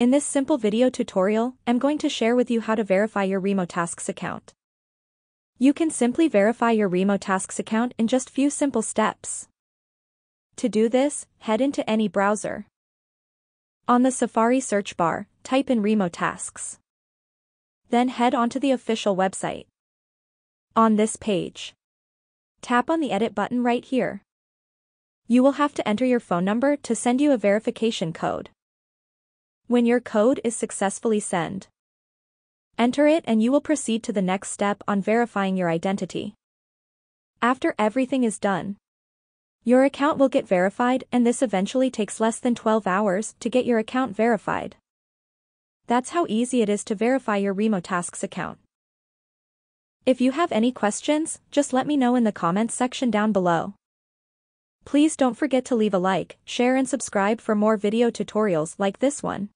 In this simple video tutorial, I'm going to share with you how to verify your Remotasks account. You can simply verify your Remotasks account in just few simple steps. To do this, head into any browser. On the Safari search bar, type in Remotasks. Then head onto the official website. On this page, tap on the edit button right here. You will have to enter your phone number to send you a verification code. When your code is successfully sent, enter it and you will proceed to the next step on verifying your identity. After everything is done, your account will get verified and this eventually takes less than 12 hours to get your account verified. That's how easy it is to verify your Remotasks account. If you have any questions, just let me know in the comments section down below. Please don't forget to leave a like, share and subscribe for more video tutorials like this one.